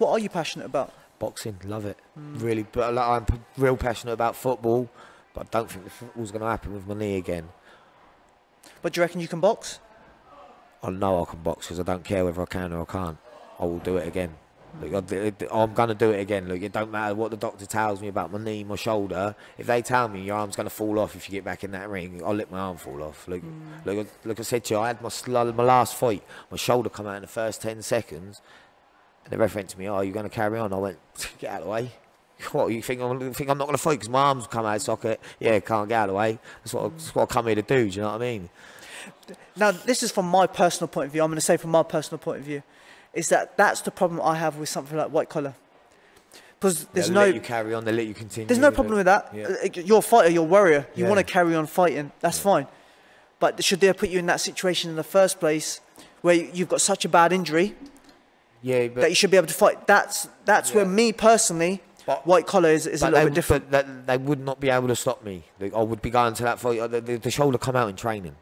What are you passionate about? Boxing, love it. Mm. Really, but like, I'm p- real passionate about football, but I don't think the football's going to happen with my knee again. But do you reckon you can box? I know I can box because I don't care whether I can or I can't. I will do it again. Look, I do it- I'm going to do it again. Look, it don't matter what the doctor tells me about my knee, my shoulder. If they tell me your arm's going to fall off if you get back in that ring, I'll let my arm fall off. Look, look, I- look I said to you, I had my, my last fight, my shoulder come out in the first 10 seconds, and the referee went to me, oh, you're going to carry on? I went, get out of the way. What, you think I'm, you think I'm not going to fight because my arm's come out of socket? Yeah, can't get out of the way. That's what, that's what I come here to do, do you know what I mean? Now, this is from my personal point of view. I'm going to say from my personal point of view, is that that's the problem I have with something like white collar. Because there's They'll no let you carry on, they let you continue. there's no problem with that. Yeah. Uh, You're a fighter, you're a warrior. You Yeah. want to carry on fighting. That's fine. But should they put you in that situation in the first place, where you've got such a bad injury Yeah, that but, you should be able to fight? That's that's where me personally, But- white collar is, is a little they, bit different. But they would not be able to stop me. Like, I would be going to that fight. uh, The, the, the shoulder come out in training.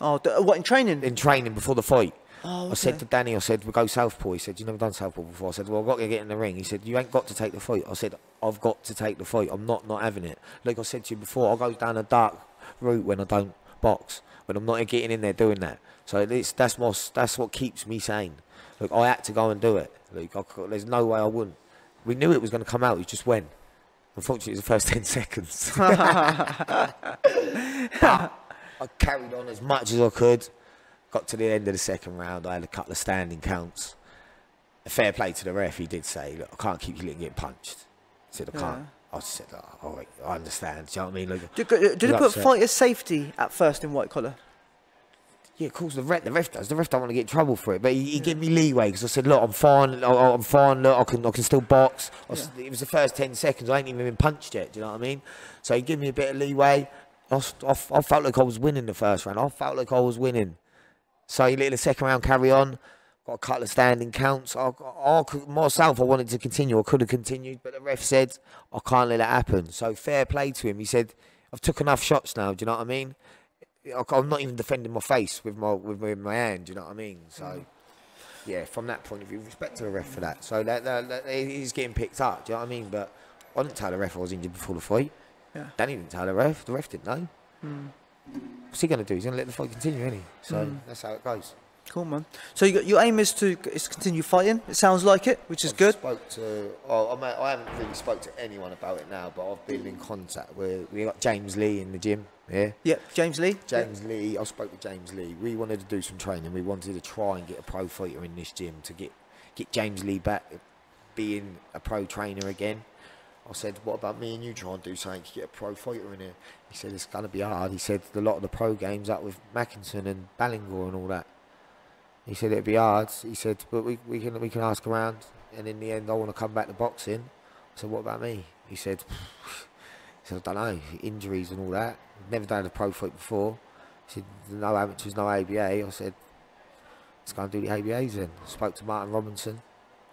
oh, th- what in training? In training before the fight. oh, I said to Danny, I said, we'll go southpaw. He said, you've never done southpaw before. I said, well, I've got to get in the ring. He said, you ain't got to take the fight. I said, I've got to take the fight. I'm not not having it. Like I said to you before, I go down a dark route when I don't box. When I'm not getting in there doing that. So it's, that's, my, that's what keeps me sane. Look, I had to go and do it. Look, I, there's no way I wouldn't. We knew it was going to come out. It's just when. Unfortunately, it was the first 10 seconds. But I carried on as much as I could. Got to the end of the second round. I had a couple of standing counts. A fair play to the ref. He did say, "Look, I can't keep you getting getting punched." He said, "I can't." I said, oh, "All right, I understand." Do you know what I mean? Like, Did, did they put fighter safety at first in white collar? yeah, of course the ref, the ref does. The ref don't want to get in trouble for it, but he, he gave me leeway because I said, "Look, I'm fine. I, I'm fine. Look, I can, I can still box." I s- It was the first ten seconds. I ain't even been punched yet. Do you know what I mean? So he gave me a bit of leeway. I I felt like I was winning the first round. I felt like I was winning. So he let the second round carry on. Got a couple of standing counts. I, I, could, myself, I wanted to continue. I could have continued, but the ref said I can't let that happen. So fair play to him. He said, "I've took enough shots now." Do you know what I mean? I- I'm not even defending my face with my with, with my hand. Do you know what I mean? So. Mm. Yeah, from that point of view, respect to the ref for that. So that, that, that he's getting picked up. Do you know what I mean? But I didn't tell the ref I was injured before the fight. Yeah. Danny didn't tell the ref. The ref didn't know. Mm. What's he going to do? He's going to let the fight continue, isn't he? So mm. that's how it goes. Cool, man. So you got, your aim is to is to continue fighting. It sounds like it, which is I've good. Spoke to. Oh, I, mean, I haven't really spoke to anyone about it now, but I've been in contact with. We got James Lee in the gym. Yeah. Yeah, James Lee. James Lee, I spoke with James Lee. We wanted to do some training. We wanted to try and get a pro fighter in this gym to get get James Lee back being a pro trainer again. I said, "What about me and you try and do something to get a pro fighter in here?" He said, "It's gonna be hard." He said, "A lot of the pro games up with Mackinson and Ballingall and all that." He said it'd be hard. He said, "But we, we can we can ask around." And in the end, I want to come back to boxing. I said, "What about me?" He said, "He said I don't know injuries and all that. Never done a pro fight before." He said, "No amateurs, no ABA." I said, "Let's go and do the ABAs then." I spoke to Martin Robinson.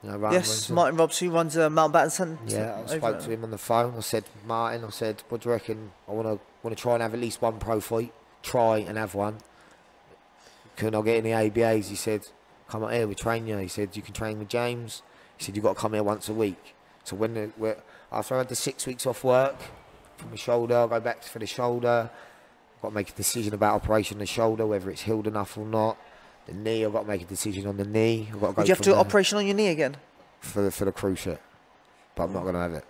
You know, Martin yes, Robinson. Martin who runs uh, Mountbatten Centre. Yeah, I spoke to him on the phone. I said, Martin, I said, what do you reckon? I want to want to try and have at least one pro fight. Try and have one. Can I get any ABAs? He said, come out here, we train you. He said, you can train with James. He said, you've got to come here once a week. So when the, after I had the six weeks off work for my shoulder, I go back for the shoulder. I've got to make a decision about operation of the shoulder, whether it's healed enough or not. The knee, I've got to make a decision on the knee. I've got to go Would you have to do operation on your knee again? for the for the cruciate, but I'm not gonna have it.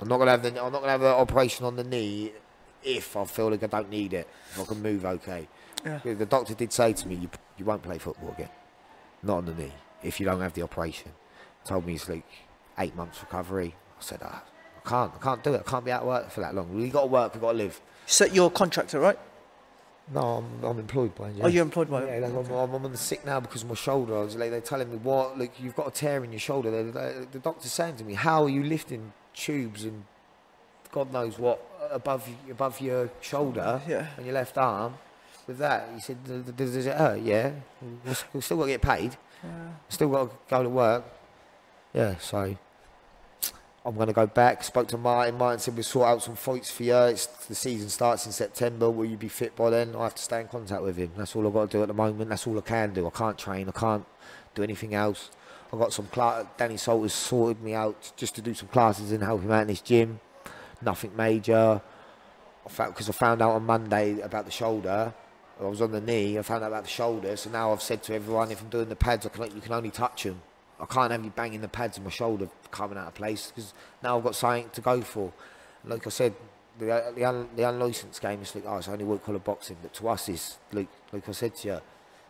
I'm not gonna have the I'm not gonna have an operation on the knee if I feel like I don't need it. If I can move okay. Yeah. The doctor did say to me, you you won't play football again, not on the knee if you don't have the operation. Told me it's like eight months recovery. I said, ah, I can't, I can't do it. I can't be out of work for that long. We've got to work. we've got to live. So you're a contractor, right? No, I'm, I'm employed by. Are you employed by? Yeah, like, I'm, I'm, I'm on the sick now because of my shoulder. I was like, they're telling me what, like, you've got a tear in your shoulder. They, they, the doctor's saying to me, how are you lifting tubes and God knows what above above your shoulder Yeah. and your left arm with that? He said, "D- d- does it hurt? Yeah. We've still got to get paid. Still got to go to work. Yeah, so I'm going to go back. Spoke to Martin. Martin said we'll sort out some fights for you. It's, the season starts in September. Will you be fit by then? I have to stay in contact with him. That's all I've got to do at the moment. That's all I can do. I can't train. I can't do anything else. I've got some cla Danny Salters sorted me out just to do some classes and help him out in his gym. Nothing major. Because I found out on Monday about the shoulder. I was on the knee. I found out about the shoulder, so now I've said to everyone, if I'm doing the pads, I can, you can only touch them. I can't have you banging the pads on my shoulder coming out of place because now I've got something to go for. Like I said, the the, un, the unlicensed game is like, oh, it's only white collar boxing, but to us, it's like like I said to you,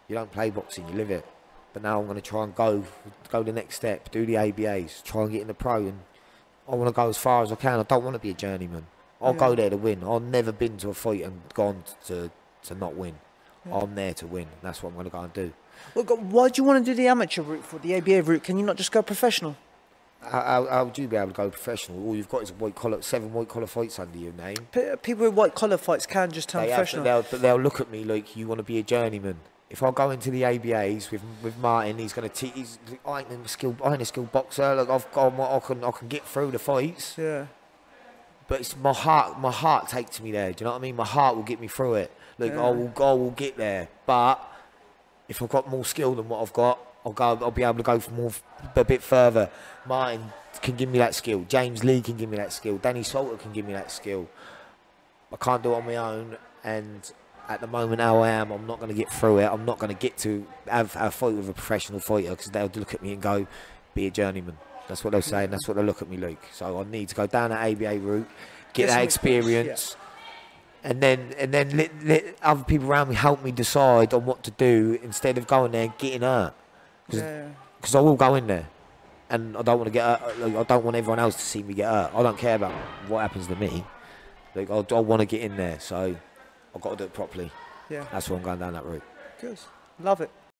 you don't play boxing, you live it. But now I'm going to try and go go the next step, do the ABAs, try and get in the pro, and I want to go as far as I can. I don't want to be a journeyman. I'll Yeah. go there to win. I've never been to a fight and gone to to not win. I'm there to win. That's what I'm going to go and do. Well, why do you want to do the amateur route for the ABA route? Can you not just go professional? How, how, how would you be able to go professional? All you've got is a white collar, seven white collar fights under your name. P- people with white collar fights can just turn They have, professional. they'll, but they'll look at me like you want to be a journeyman. If I go into the ABAs with with Martin, he's going to teach. He's, I ain't a skilled, I ain't a skilled boxer. Like I've got, I can, I can get through the fights. yeah. But it's my heart. My heart takes me there. Do you know what I mean? My heart will get me through it. Like Yeah. I will, I will get there. But if I've got more skill than what I've got, I'll go. I'll be able to go for more, a bit further. Martin can give me that skill. James Lee can give me that skill. Danny Salter can give me that skill. I can't do it on my own. And at the moment, how I am, I'm not going to get through it. I'm not going to get to have, a fight with a professional fighter because they'll look at me and go, "Be a journeyman." That's what they'll say, and that's what they'll look at me like. So I need to go down that ABA route, get that experience, experience, and then and then let, let other people around me help me decide on what to do instead of going there and getting hurt. Yeah. Because I will go in there, and I don't want to get hurt. Like, I don't want everyone else to see me get hurt. I don't care about what happens to me. Like I, I want to get in there, so I've got to do it properly. Yeah. That's why I'm going down that route. Good. Love it.